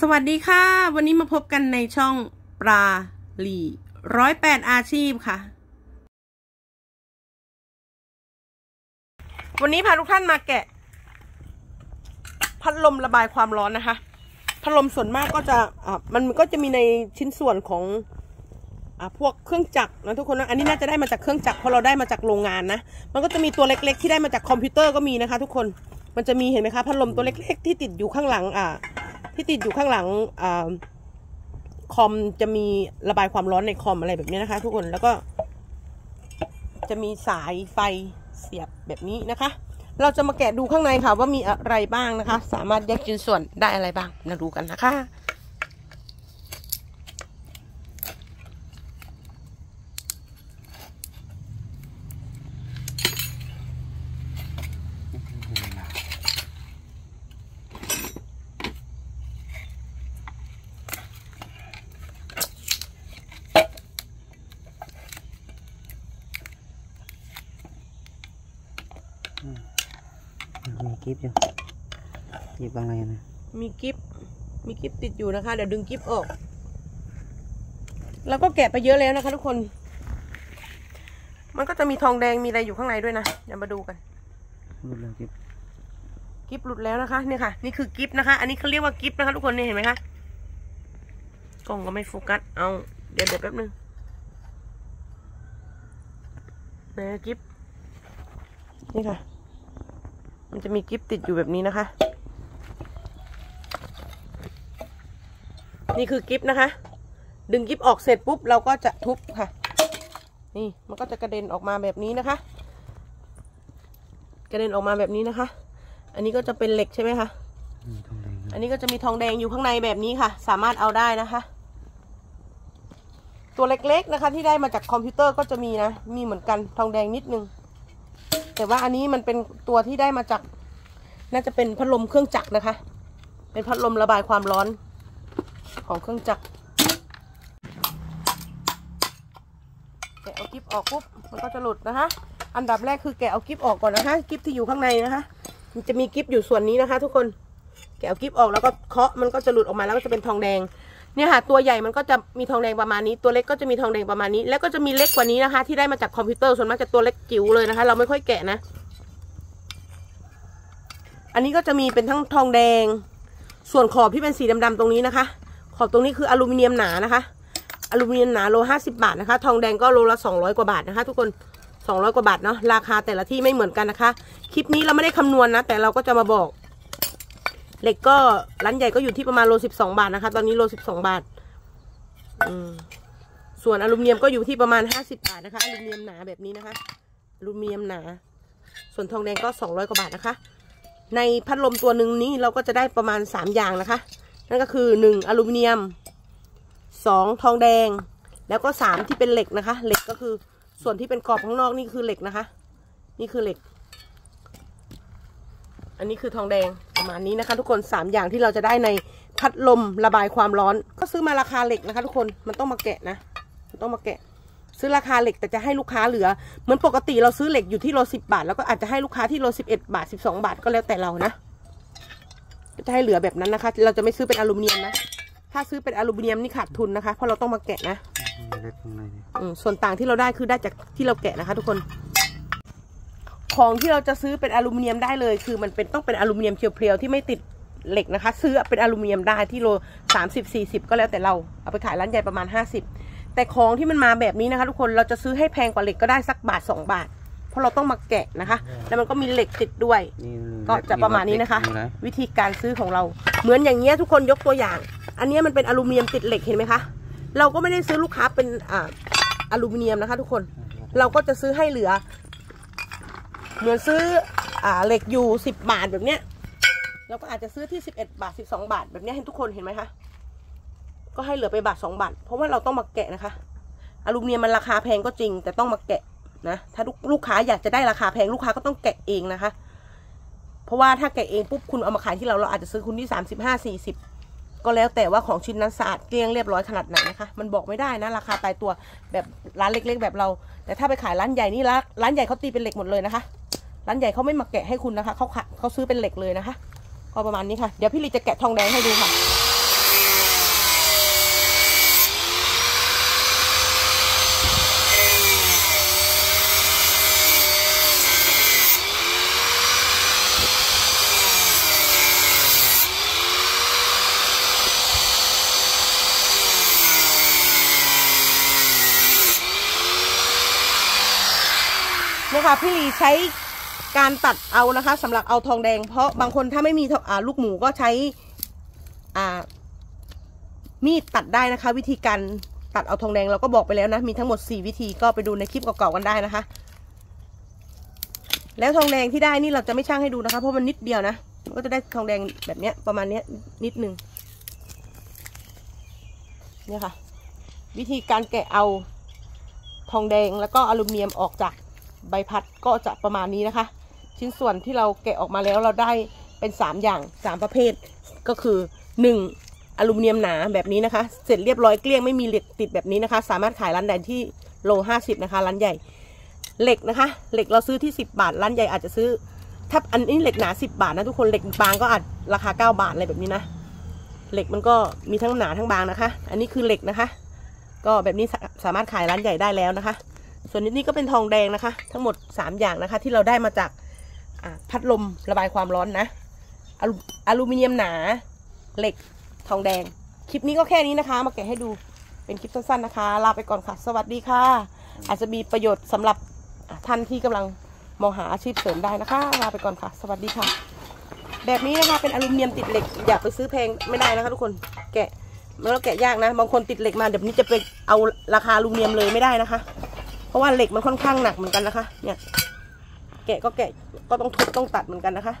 สวัสดีค่ะ วันนี้มาพบกันในช่องปลาหลีร้อยแปดอาชีพค่ะ วันนี้พาทุกท่านมาแกะ พัดลมระบายความร้อนนะคะ พัดลมส่วนมากก็จะอ่ามันก็จะมีในชิ้นส่วนของอ่าพวกเครื่องจักรนะทุกคนนะอันนี้น่าจะได้มาจากเครื่องจักรเพราะเราได้มาจากโรงงานนะ มันก็จะมีตัวเล็ก ๆ ที่ได้มาจากคอมพิวเตอร์ก็มีนะคะ ทุกคนมันจะมีเห็นไหมคะพัดลมตัวเล็ก ๆ ที่ติดอยู่ข้างหลังอ่า ที่ติดอยู่ข้างหลังอคอมจะมีระบายความร้อนในคอมอะไรแบบนี้นะคะ ทุกคนแล้วก็ จะมีสายไฟเสียบแบบนี้นะคะ เราจะมาแกะดูข้างในค่ะว่ามีอะไรบ้างนะคะ สามารถแยกชิ้นส่วนได้อะไรบ้างมาดูกันนะคะ มีกิ๊บอยู่กิ๊บอะไรนะมีกิ๊บมีกิ๊บติดอยู่นะคะ เดี๋ยวดึงกิ๊บออก แล้วก็แกะไปเยอะแล้วนะคะทุกคน มันก็จะมีทองแดงมีอะไรอยู่ข้างในด้วยนะเดี๋ยวมาดูกันรูปเลยกิ๊บกิ๊บหลุดแล้วนะคะเนี่ยค่ะ นี่คือกิ๊บนะคะ อันนี้เขาเรียกว่ากิ๊บนะคะทุกคนเนี่ยเห็นไหมคะกล้องก็ไม่โฟกัสเอาเดี๋ยวเดี๋ยวแป๊บนึงไหนอะกิฟนี่ค่ะ มันจะมีกิฟติดอยู่แบบนี้นะคะ นี่คือกิฟนะคะ ดึงกิฟออกเสร็จปุ๊บเราก็จะทุบค่ะ นี่มันก็จะกระเด็นออกมาแบบนี้นะคะ กระเด็นออกมาแบบนี้นะคะ อันนี้ก็จะเป็นเหล็กใช่ไหมคะอืมทองแดงอันนี้ก็จะมีทองแดงอยู่ข้างในแบบนี้ค่ะ สามารถเอาได้นะคะ ตัวเล็กๆนะคะ ที่ได้มาจากคอมพิวเตอร์ก็จะมีนะ มีเหมือนกันทองแดงนิดนึง แต่ว่าอันนี้มันเป็นตัวที่ได้มาจาก น่าจะเป็นพัดลมเครื่องจักรนะคะ เป็นพัดลมระบายความร้อนของเครื่องจักรแกะเอากิ๊บออกปุ๊บมันก็จะหลุดนะคะ อันดับแรกคือแกะเอากิ๊บออกก่อนนะคะกิ๊บที่อยู่ข้างในนะคะ มันจะมีกิ๊บอยู่ส่วนนี้นะคะ ทุกคนแกะเอากิ๊บออกแล้วก็เคาะมันก็จะหลุดออกมาแล้วก็จะเป็นทองแดง เนี่ยค่ะตัวใหญ่มันก็จะมีทองแดงประมาณนี้ ตัวเล็กก็จะมีทองแดงประมาณนี้ แล้วก็จะมีเล็กกว่านี้นะคะ ที่ได้มาจากคอมพิวเตอร์ส่วนมากจะตัวเล็กจิ๋วเลยนะคะ เราไม่ค่อยแกะนะ อันนี้ก็จะมีเป็นทั้งทองแดง ส่วนขอบที่เป็นสีดำๆตรงนี้นะคะ ขอบตรงนี้คืออลูมิเนียมหนานะคะอลูมิเนียมหนาโลห้าสิบาทนะคะ ทองแดงก็โลละสองร้อยกว่าบาทนะคะ ทุกคนสองร้อยกว่าบาทเนาะราคาแต่ละที่ไม่เหมือนกันนะคะ คลิปนี้เราไม่ได้คำนวณนะแต่เราก็จะมาบอก เหล็กก็ร้านใหญ่ก็อยู่ที่ประมาณโลสิบสองบาทนะคะ ตอนนี้โลสิบสองบาทส่วนอลูมิเนียมก็อยู่ที่ประมาณห้าสิบาทนะคะ อลูมิเนียมหนาแบบนี้นะคะ อลูมิเนียมหนา ส่วนทองแดงก็สองร้อยกว่าบาทนะคะ ในพัดลมตัวหนึ่งนี้เราก็จะได้ประมาณสามอย่างนะคะ นั่นก็คือหนึ่งอลูมิเนียมสองทองแดง แล้วก็สามที่เป็นเหล็กนะคะ เหล็กก็คือส่วนที่เป็นกรอบข้างนอกนี่คือเหล็กนะคะ นี่คือเหล็ก อันนี้คือทองแดง ประมาณนี้นะคะ ทุกคนสามอย่างที่เราจะได้ในพัดลมระบายความร้อน ก็ซื้อมาราคาเหล็กนะคะ ทุกคนมันต้องมาแกะนะมันต้องมาแกะ ซื้อราคาเหล็กแต่จะให้ลูกค้าเหลือเหมือนปกติเราซื้อเหล็กอยู่ที่โลสิบาท แล้วก็อาจจะให้ลูกค้าที่โลสิบเอ็ดบาทสิบสองบาทก็แล้วแต่เรานะก็จะให้เหลือแบบนั้นนะคะ เราจะไม่ซื้อเป็นอลูมิเนียมนะถ้าซื้อเป็นอลูมิเนียมนี่ขาดทุนนะคะเพราะเราต้องมาแกะนะเล็กข้างในนี่อืมส่วนต่างที่เราได้คือได้จากที่เราแกะนะคะ ทุกคน ของที่เราจะซื้อเป็นอลูมิเนียมได้เลย คือมันเป็นต้องเป็นอลูมิเนียมเพียวๆที่ไม่ติดเหล็กนะคะ ซื้อเป็นอลูมิเนียมได้ที่โลสามสิบสี่สิบก็แล้วแต่เราเอาไปขายร้านใหญ่ประมาณห้าสิบแต่ของที่มันมาแบบนี้นะคะ ทุกคนเราจะซื้อให้แพงกว่าเหล็กก็ได้สักบาทสองบาท เพราะเราต้องมาแกะนะคะ แล้วมันก็มีเหล็กติดด้วยนี่ก็จะประมาณนี้นะคะนี่นะวิธีการซื้อของเราเหมือนอย่างเงี้ยทุกคนยกตัวอย่าง อันเนี้ยมันเป็นอลูมิเนียมติดเหล็กเห็นไหมคะเราก็ไม่ได้ซื้อลูกค้าเป็นอ่าอลูมิเนียมนะคะ ทุกคนเราก็จะซื้อให้เหลือ เหมือนซื้ออ่าเหล็กอยู่สิบบาทแบบเนี้ยเราก็อาจจะซื้อที่สิบเอ็ดบาทสิบสองบาทแบบเนี้ยให้ทุกคนเห็นไหมคะก็ให้เหลือไปบาทสองบาท เพราะว่าเราต้องมาแกะนะคะ อลูมิเนียมมันราคาแพงก็จริง แต่ต้องมาแกะนะถ้าลูกลูกค้าอยากจะได้ราคาแพงลูกค้าก็ต้องแกะเองนะคะ เพราะว่าถ้าแกะเองปุ๊บคุณเอามาขายที่เราเราอาจจะซื้อคุณที่สามสิบห้าสี่สิบก็แล้วแต่ว่าของชิ้นนั้นสะอาดเกลี้ยงเรียบร้อยขนาดไหนนะคะ มันบอกไม่ได้นะ ราคาตายตัวแบบร้านเล็ก ๆ แบบเรา แต่ถ้าไปขายร้านใหญ่นี่ร้านใหญ่เขาตีเป็นเหล็กหมดเลยนะคะ ร้านใหญ่เขาไม่มาแกะให้คุณนะคะเขาเขาซื้อเป็นเหล็กเลยนะคะก็ประมาณนี้ค่ะ เดี๋ยวพี่ลีจะแกะทองแดงให้ดูค่ะนี่ค่ะพี่ลีใช้ การตัดเอานะคะสำหรับเอาทองแดง เพราะบางคนถ้าไม่มีลูกหมูก็ใช้อ่ามีดตัดได้นะคะ วิธีการตัดเอาทองแดงเราก็บอกไปแล้วนะ มีทั้งหมด 4 วิธีก็ไปดูในคลิปเก่าๆกันได้นะคะ แล้วทองแดงที่ได้นี่เราจะไม่ช่างให้ดูนะคะ เพราะมันนิดเดียวนะก็จะได้ทองแดงแบบเนี้ยประมาณเนี้ยนิดนึงเนี่ยค่ะ วิธีการแกะเอาทองแดงแล้วก็อลูมิเนียมออกจาก ใบพัดก็จะประมาณนี้นะคะ ชิ้นส่วนที่เราแกะออกมาแล้วเราได้เป็น 3 อย่าง 3 ประเภท ก็คือ 1. อลูมิเนียมหนาแบบนี้นะคะ เสร็จเรียบร้อยเกลี้ยงไม่มีเหล็กติดแบบนี้นะคะ สามารถขายร้านใดที่โล 50 นะคะ ร้านใหญ่ เหล็กนะคะ เหล็กเราซื้อที่ 10 บาท ร้านใหญ่อาจจะซื้อ ถ้าอันนี้เหล็กหนา 10 บาทนะทุกคน เหล็กบางก็อาจราคา 9 บาทอะไรแบบนี้นะ เหล็กมันก็มีทั้งหนาทั้งบางนะคะ อันนี้คือเหล็กนะคะ ก็แบบนี้สาสามารถขายร้านใหญ่ได้แล้วนะคะ ส่วนนี้ก็เป็นทองแดงนะคะ ทั้งหมด 3 อย่างนะคะ ที่เราได้มาจากพัดลมระบายความร้อนนะอลูมิเนียมหนา เหล็กทองแดง คลิปนี้ก็แค่นี้นะคะ มาแกะให้ดูเป็นคลิปสั้นๆนะคะ ลาไปก่อนค่ะ สวัสดีค่ะ อาจจะมีประโยชน์สำหรับท่านที่กำลังมองหาอาชีพเสริมได้นะคะ ลาไปก่อนค่ะ สวัสดีค่ะ แบบนี้นะคะเป็นอลูมิเนียมติดเหล็ก อย่าไปซื้อแพงไม่ได้นะคะทุกคนแกะมันก็แกะยากนะ บางคนติดเหล็กมาเดี๋ยวนี้จะไปเอาราคาอลูมิเนียมเลยไม่ได้นะคะ ราะว่าเหล็กมันค่อนข้างหนักเหมือนกันนะคะ เนี่ย แกะก็แกะก็ต้องทุบต้องตัดเหมือนกันนะคะ